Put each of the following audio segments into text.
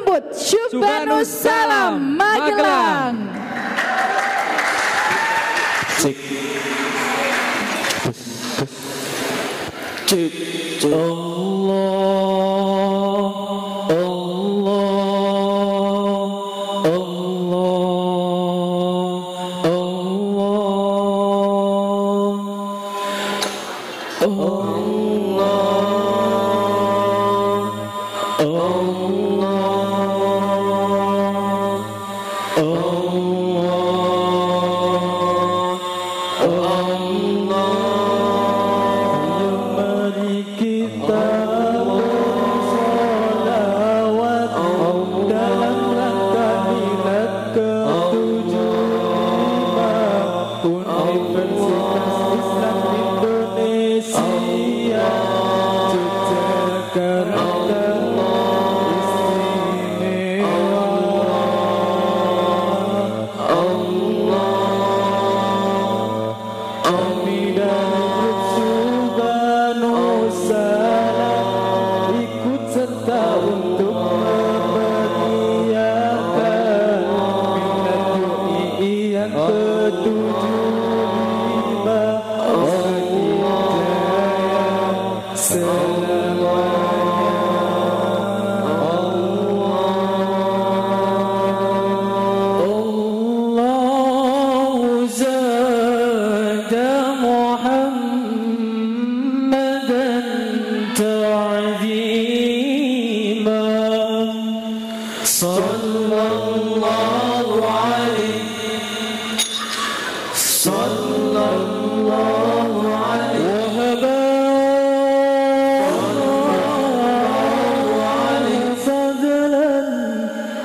menyambut Syubhanus Salam Magelang. Cek. Cek. Allah. Allah. Allah. Oh.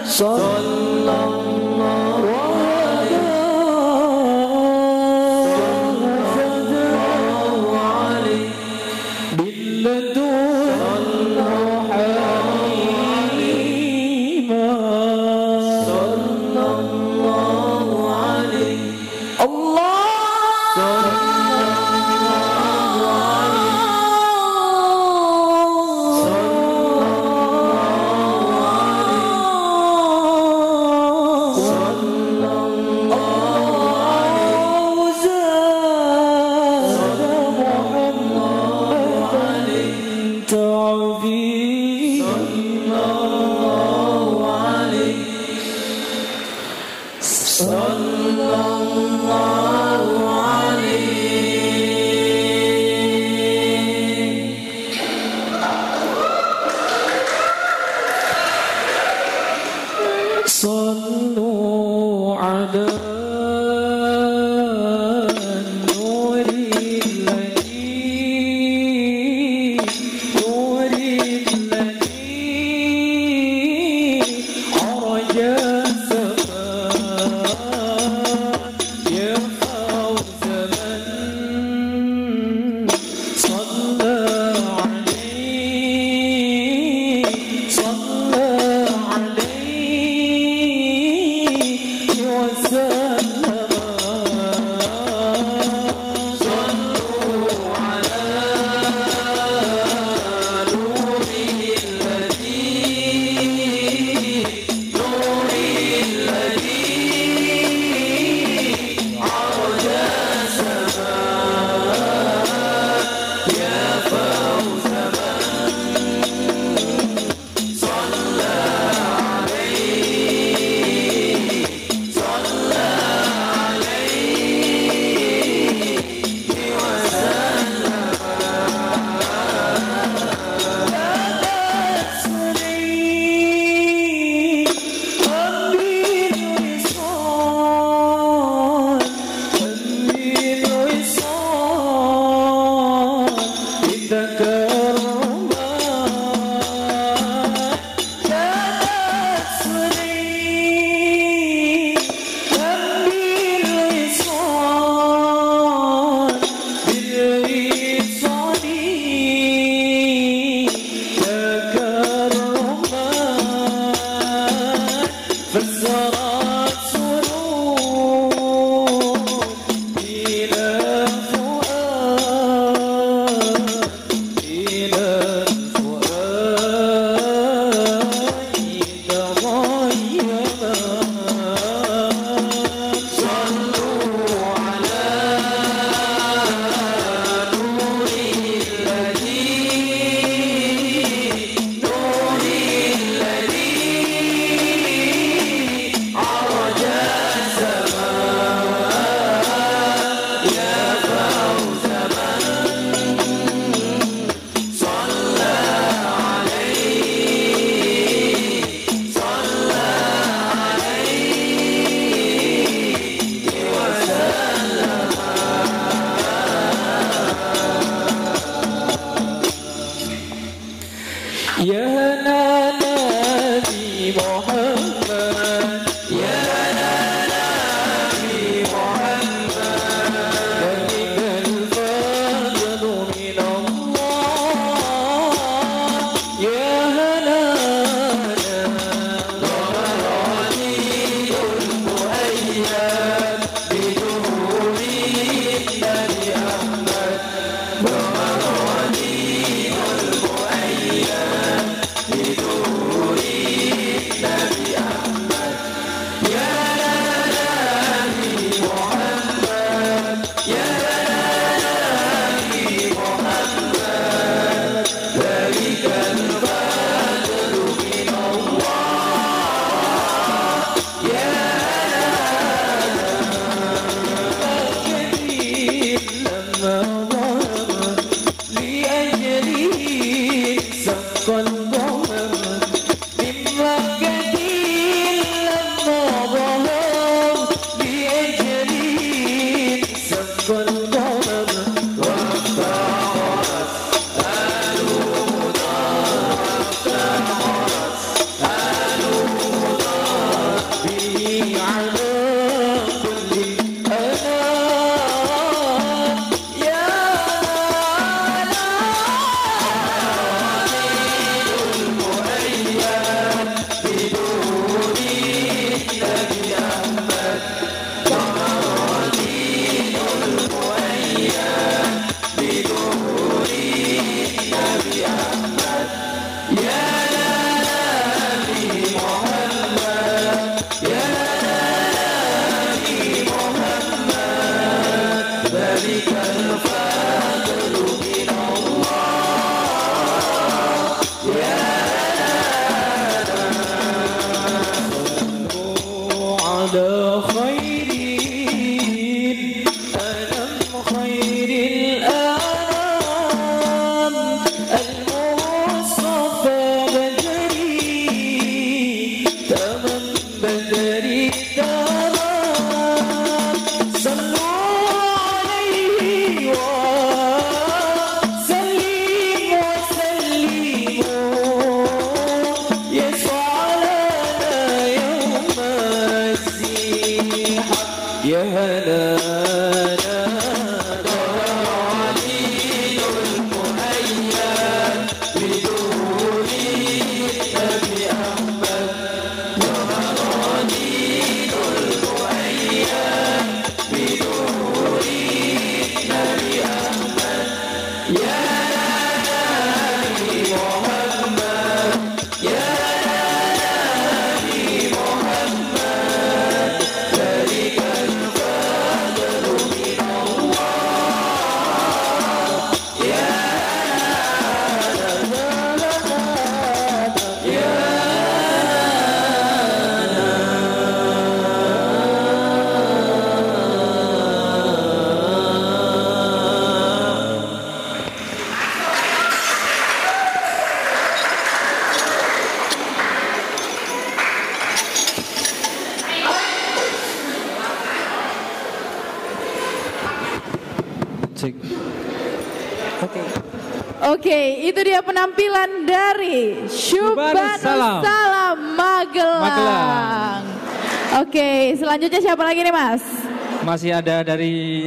xuân long For so Yeah. 的回 Oke, itu dia penampilan dari Syubanus Salam. Salam Magelang. Magelang. Oke, selanjutnya siapa lagi nih Mas? Masih ada dari